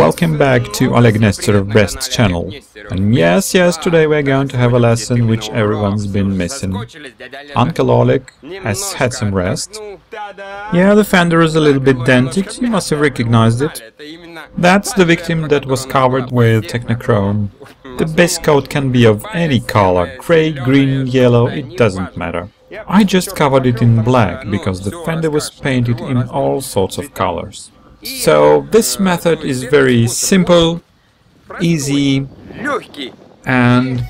Welcome back to Oleg Nesterov channel. And yes, yes, today we're going to have a lesson which everyone's been missing. Uncle Oleg has had some rest. Yeah, the fender is a little bit dented, you must have recognized it. That's the victim that was covered with Technochrome. The base coat can be of any color, grey, green, yellow, it doesn't matter. I just covered it in black, because the fender was painted in all sorts of colors. So this method is very simple, easy and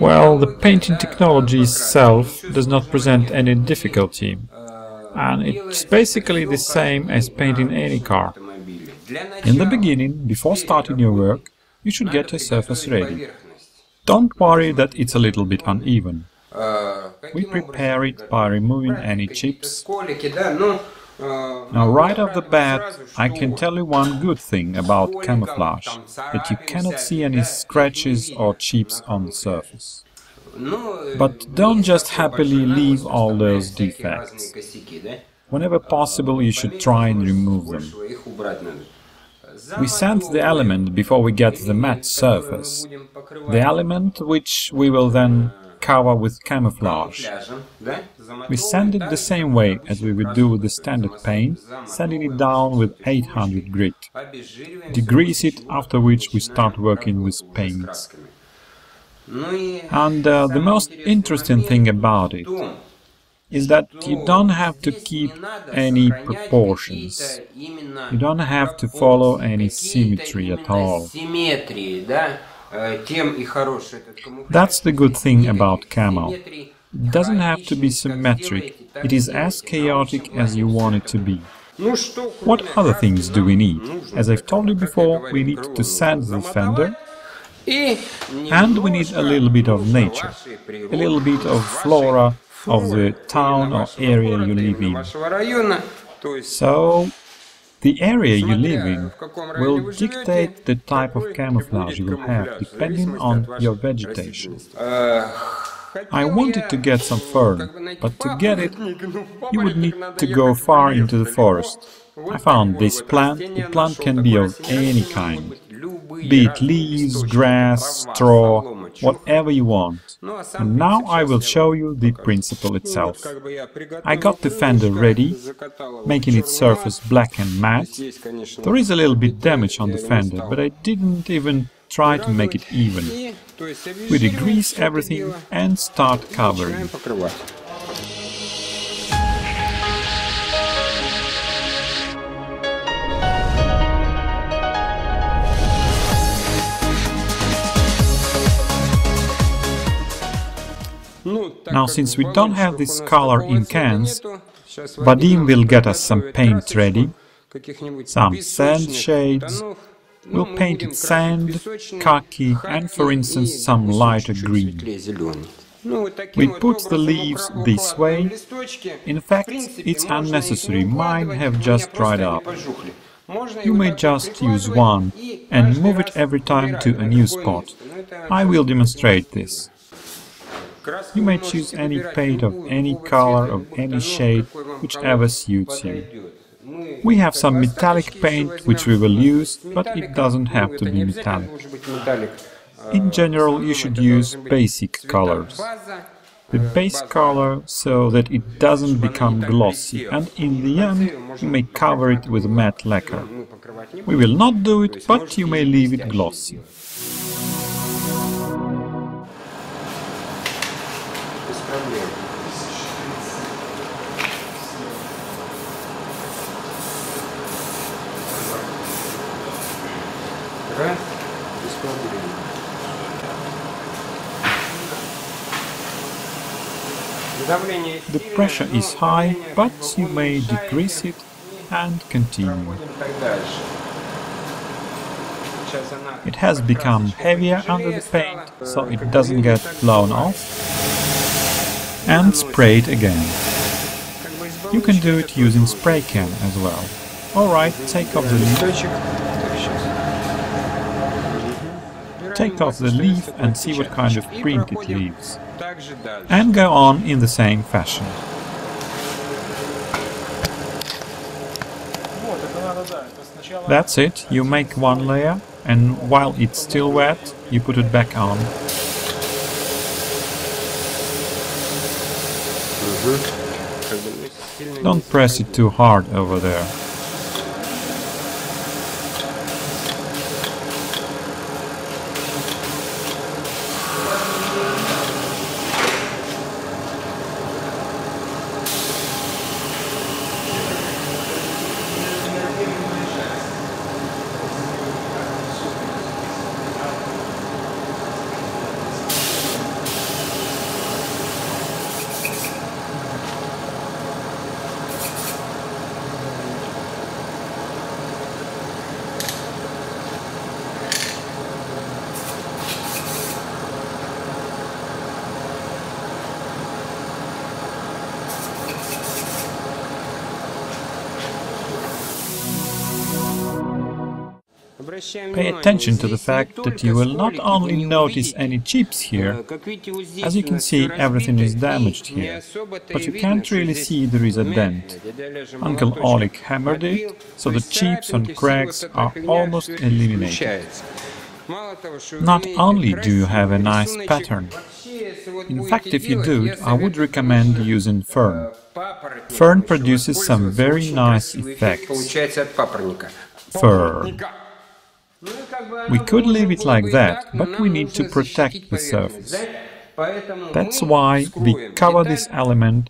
Well, the painting technology itself does not present any difficulty, and it's basically the same as painting any car. In the beginning, before starting your work, you should get a surface ready. Don't worry that it's a little bit uneven. We prepare it by removing any chips. Now right off the bat, I can tell you one good thing about camouflage, that you cannot see any scratches or chips on the surface. But don't just happily leave all those defects. Whenever possible, you should try and remove them. We sand the element before we get the matte surface, the element which we will then cover with camouflage. We sand it the same way as we would do with the standard paint, sanding it down with 800 grit. Degrease it, after which we start working with paints. And uh, the most interesting thing about it is that you don't have to keep any proportions. You don't have to follow any symmetry at all. That's the good thing about camo. It doesn't have to be symmetric, it is as chaotic as you want it to be. What other things do we need? As I've told you before, we need to sand the fender, and we need a little bit of nature, a little bit of flora, of the town or area you live in. So, the area you live in will dictate the type of camouflage you will have, depending on your vegetation. I wanted to get some fern, but to get it, you would need to go far into the forest. I found this plant. The plant can be of any kind be it leaves, grass, straw, whatever you want. And now I will show you the principle itself. I got the fender ready, making its surface black and matte. There is a little bit damage on the fender, but I didn't even try to make it even. We degrease everything and start covering. Now, since we don't have this color in cans, Vadim will get us some paint ready, some sand shades, we'll paint it sand, khaki and, for instance, some lighter green. We put the leaves this way. In fact, it's unnecessary, mine have just dried up. You may just use one and move it every time to a new spot. I will demonstrate this. You may choose any paint of any color, of any shade, whichever suits you. We have some metallic paint which we will use, but it doesn't have to be metallic. In general, you should use basic colors. The base color so that it doesn't become glossy, and in the end you may cover it with matte lacquer. We will not do it, but you may leave it glossy. The pressure is high, but you may decrease it and continue. It has become heavier under the paint, so it doesn't get blown off. And spray it again. You can do it using spray can as well. Alright, take off the lid. take off the leaf and see what kind of print it leaves. And go on in the same fashion. That's it, you make one layer, and while it's still wet, you put it back on. Don't press it too hard over there. Pay attention to the fact that you will not only notice any chips here, as you can see everything is damaged here, but you can't really see there is a dent. Uncle Oleg hammered it, so the chips and cracks are almost eliminated. Not only do you have a nice pattern, in fact if you do I would recommend using fern. Fern produces some very nice effects. Fern. We could leave it like that, but we need to protect the surface. That's why we cover this element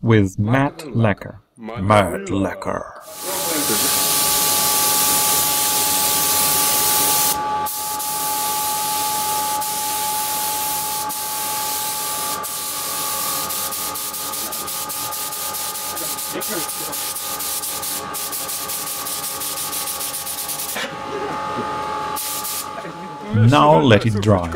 with matte lacquer. Matte lacquer. Now let it dry.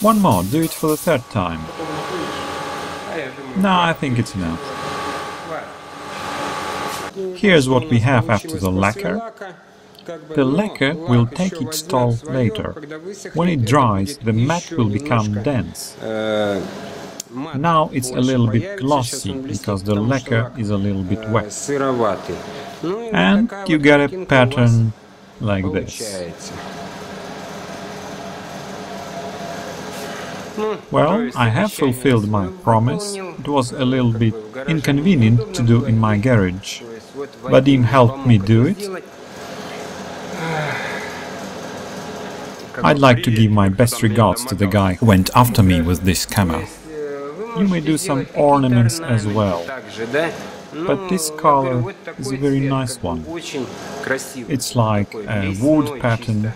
One more, do it for the third time. No, I think it's enough. Here's what we have after the lacquer. The lacquer will take its toll later. When it dries, the mat will become dense. Now it's a little bit glossy, because the lacquer is a little bit wet. And you get a pattern like this. Well, I have fulfilled my promise. It was a little bit inconvenient to do in my garage. Vadim helped me do it. I'd like to give my best regards to the guy who went after me with this camera. You may do some ornaments as well. But this color is a very nice one. It's like a wood pattern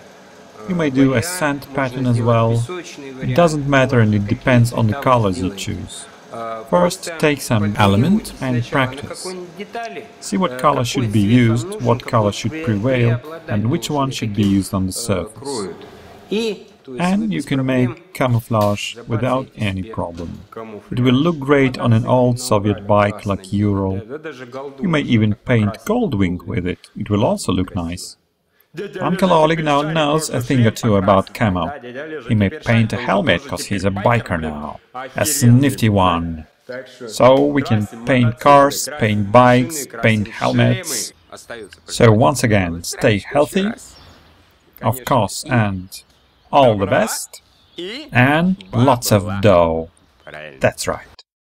you may do a sand pattern as well. It doesn't matter and it depends on the colors you choose. First, take some element and practice. See what color should be used, what color should prevail, and which one should be used on the surface. And you can make camouflage without any problem. It will look great on an old Soviet bike like Ural. You may even paint Goldwing with it, it will also look nice. Uncle Oleg now knows a thing or two about camo. He may paint a helmet, cause he's a biker now. A snifty one. So we can paint cars, paint bikes, paint helmets. So once again, stay healthy, of course, and all the best, and lots of dough. That's right.